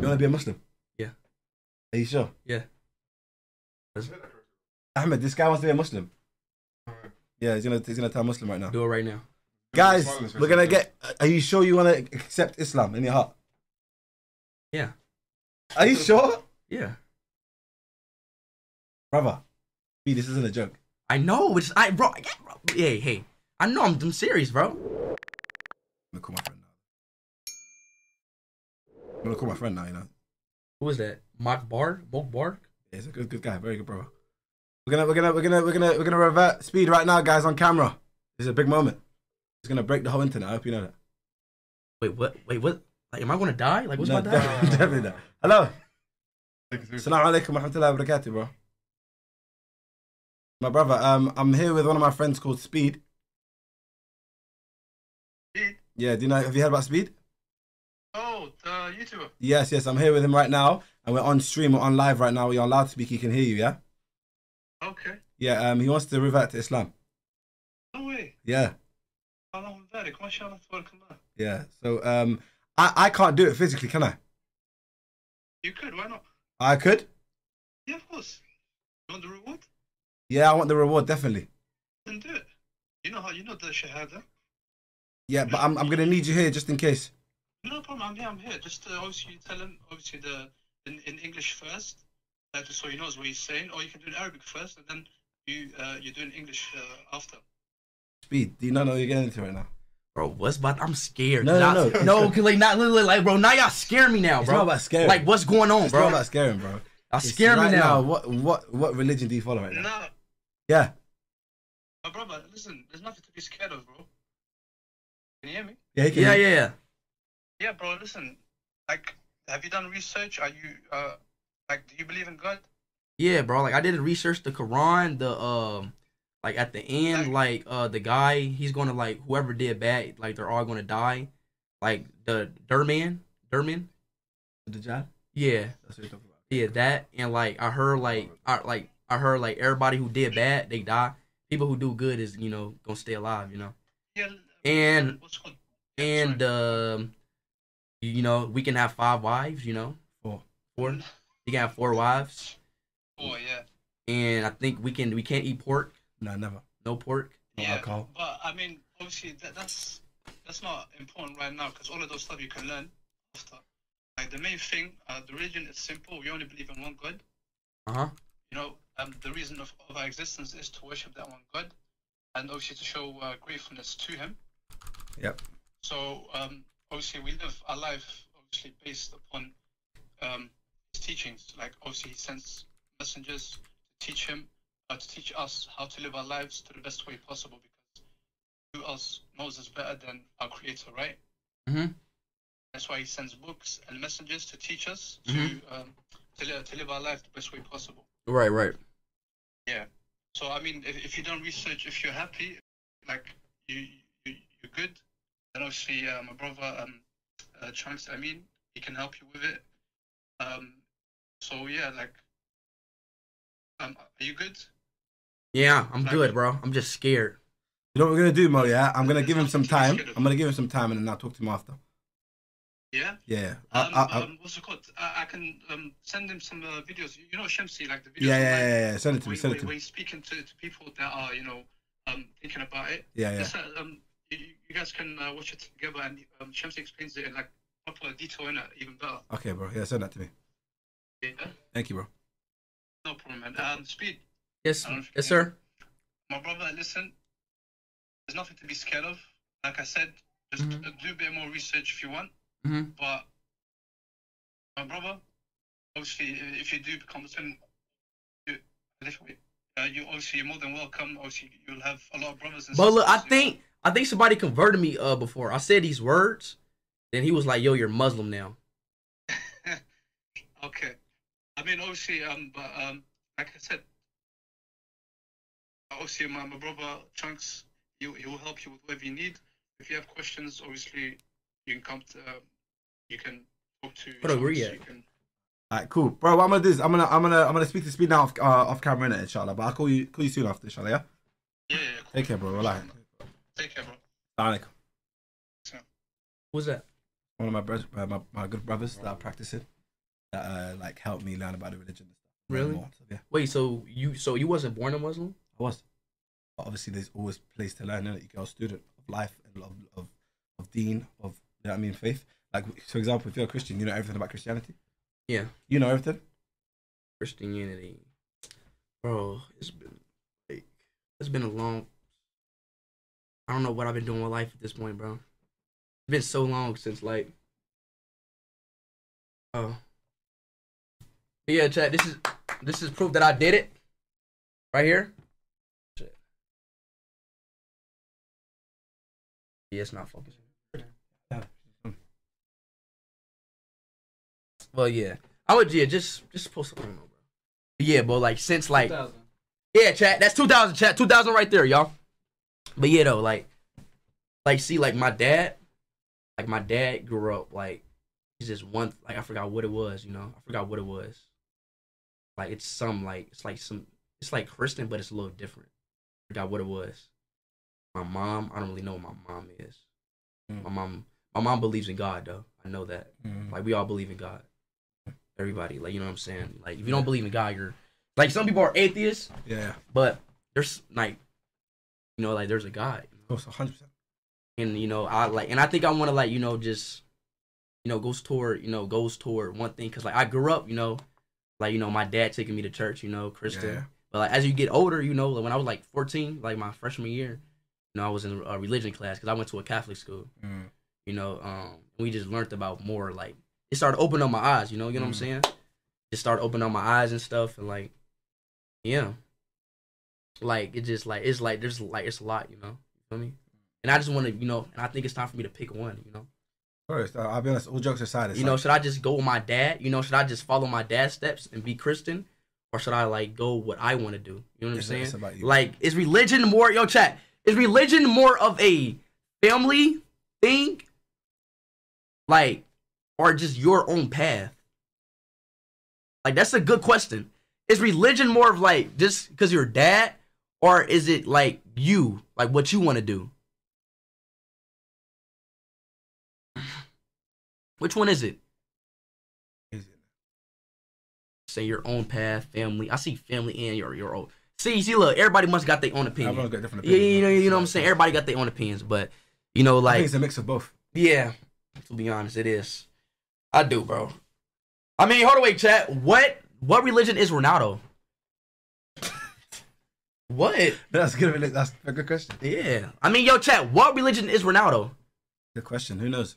You want to be a Muslim? Yeah. Are you sure? Yeah. Ahmed, this guy wants to be a Muslim. Yeah, he's gonna he's gonna tell Muslim right now. Do it right now. Guys, we're gonna get. Are you sure you want to accept Islam in your heart? Yeah. Are you sure, Yeah. brother? B, this isn't a joke. I know. I bro. Yeah, bro. Hey, hey. I know. I'm, I'm serious, bro. Gonna my friend gonna call my friend now. You know, Who is that? Mock Bar? Mock Bar? he's a good good guy, very good brother. We're gonna we're gonna we're gonna we're gonna we're gonna revert speed right now, guys, on camera. This is a big moment. It's gonna break the whole internet. I hope you know that. Wait, what? Wait, what? Like, am I gonna die? Like, what's No, my die? definitely, definitely not. Hello. Take it seriously. Assalamu alaikum wa rahmatullahi wa barakatuh, bro. My brother, um, I'm here with one of my friends called Speed. Speed? Yeah, do you know? Have you heard about Speed? Oh, YouTuber. Yes, yes, I'm here with him right now, and we're on stream, we're on live right now. You're allowed to speak. He can hear you, yeah. Okay. Yeah. Um, he wants to revert to Islam. No way. Yeah. Yeah. So um, I I can't do it physically, can I? You could. Why not? I could. Yeah, of course. You want the reward? Yeah, I want the reward definitely. Then do it. You know how you know the shahada. Yeah, but I'm I'm gonna need you here just in case. No problem, I'm here, I'm here. Just uh, obviously you tell him obviously the in, in English first, uh, just so he knows what he's saying, or you can do in Arabic first and then you uh, you do in English uh, after. Speed. Do you not know what you're getting into right now? Bro, what's about? I'm scared. No, no, Now- no. no. Cause like, not literally, like, bro. Now y'all scare me now, It's bro. not about scaring. Like, what's going on, It's bro? not about scaring, bro. Y'all It's scare me right now. What what what religion do you follow right now? No, Yeah. my brother, listen, there's nothing to be scared of, bro. Can you hear me? Yeah. He can Yeah, yeah, yeah. Yeah, bro. Listen, like, have you done research? Are you uh, like, do you believe in God? Yeah, bro. Like I did research the Quran, the um like at the end, like uh the guy, he's gonna like whoever did bad, like they're all gonna die. Like the Durman, Durman. The Dajjal? Yeah, That's what you're talking about. yeah, that and like I heard like I like I heard like everybody who did bad, they die. People who do good is, you know, gonna stay alive, you know. Yeah. And what's and um you know, we can have five wives, you know. Four. Four. You can have four wives. Oh yeah. And I think we can we can't eat pork, No, never. no pork. No yeah, alcohol. but I mean, obviously that, that's that's not important right now because all of those stuff you can learn after. Like the main thing, uh, the religion is simple. We only believe in one God. Uh-huh. You know, um, the reason of, of our existence is to worship that one God, and obviously to show uh, gratefulness to Him. Yep. So um, obviously we live our life obviously based upon um, His teachings. Like obviously He sends messengers to teach Him, uh, to teach us how to live our lives to the best way possible. Because who else knows us better than our Creator, right? Mhm. That's why He sends books and messengers to teach us Mhm. to um, to, li- to live our life the best way possible. Right, right. Yeah. So I mean, if, if you don't research, if you're happy, like you, you you're good, then obviously uh, my brother um, uh, Chunkz, I mean, he can help you with it. Um, so yeah, like, um, are you good? Yeah, I'm Like- good, bro. I'm just scared. You know what we're gonna do, Mo? Yeah, I'm gonna give him some nothing to be time. I'm gonna give him some time, and then I'll talk to him after. Yeah. Yeah, yeah. I, Um, I, I, um, what's it called? I, I can um send him some uh, videos. You know, Shamsi, like the videos. yeah, yeah, yeah, yeah. Send it to me. Where, Send it to me. he's speaking to, to people that are, you know, um, thinking about it. Yeah, yeah. Just, uh, um, you, you guys can uh, watch it together, and um, Shamsi explains it in like proper detail in it, even better. Okay, bro. Yeah, send that to me. Yeah, Thank you, bro. no problem, man. Um, speed, Yes, I don't yes, sir. my brother. Listen, there's nothing to be scared of. Like I said, just Mhm. uh, do a bit more research if you want. Mhm. But my brother, obviously, if you do become a Muslim, you, uh, you obviously you're more than welcome. Obviously, you'll have a lot of brothers and But look, I sisters, you know. think I think somebody converted me uh before. I said these words, then he was like, "Yo, you're Muslim now." okay. I mean, obviously, um, but um, like I said, obviously, my, my brother Chunkz, he, he will help you with whatever you need. If you have questions, obviously, you can come to, um, you can talk to. What agree Chunkz. You can, All right, cool, bro. What I'm gonna do is I'm gonna I'm gonna I'm gonna speak to Speed now off uh, off camera, innit, inshallah. But I'll call you call you soon after, inshallah. Yeah. yeah, yeah, cool. Take care, bro. Wallahi. Take care, bro. Assalamu alaikum. What's that? One of my brothers, uh, my, my good brothers that I practice it. that uh, like helped me learn about the religion and stuff. Really? More. So, yeah, Wait, so you so you wasn't born a Muslim? I was. But obviously, there's always place to learn. Innit? You're a student of life and of of of deen of you know what I mean faith. Like for example, if you're a Christian, you know everything about Christianity. Yeah. You know everything. Christianity, unity. bro. It's been like it's been a long. I don't know what I've been doing with life at this point, bro. It's been so long since like. Oh. But yeah, chat. This is this is proof that I did it. Right here. Shit. Yeah, it's not focusing. Well, yeah. I would yeah just just post something, bro. Yeah, but like since like yeah, chat. That's two thousand, chat. Two thousand right there, y'all. But yeah, though, like, like, see, like my dad, like my dad grew up like he's just one. Like I forgot what it was, you know. I forgot what it was. Like it's some like it's like some it's like Christian, but it's a little different. I forgot what it was. My mom, I don't really know what my mom is. Mm. My mom, my mom believes in God though. I know that. Mm. Like we all believe in God. Everybody, like you know what I'm saying. Like if you don't believe in God, you're like some people are atheists, Yeah, but there's like, you know, like there's a God, hundred percent. and you know, I like, and I think I want to like, you know, just, you know, goes toward, you know, goes toward one thing, cause like I grew up, you know, like you know, my dad taking me to church, you know, Christian. Yeah. But like as you get older, you know, like when I was like 14, like my freshman year, you know, I was in a religion class because I went to a Catholic school. Mm. You know, um, we just learned about more like it started opening up my eyes. You know, you know what I'm Mm. saying? Just started opening up my eyes and stuff, and like, yeah, like it just like it's like there's like it's a lot. You know, you feel me? And I just want to, you know, and I think it's time for me to pick one. You know, First, uh, I'll be honest. All jokes aside, you know, like, should I just go with my dad? You know, should I just follow my dad's steps and be Christian, or should I like go what I want to do? You know what I'm saying? Like, is religion more yo chat? Is religion more of a family thing? Like, or just your own path? Like, that's a good question. Is religion more of like just because you're dad, or is it like you, like what you want to do? Which one is it? Say your own path, family. I see family and your your own. See, see, look, everybody must got their own opinion. Got different Yeah, you know, you know what I'm saying. Everybody got their own opinions, but you know, like, it's a mix of both. yeah. To be honest, it is. I do, bro. I mean, hold on, wait, chat. What what religion is Ronaldo? What? That's good. That's a good question. Yeah. I mean, yo, chat. What religion is Ronaldo? Good question. Who knows?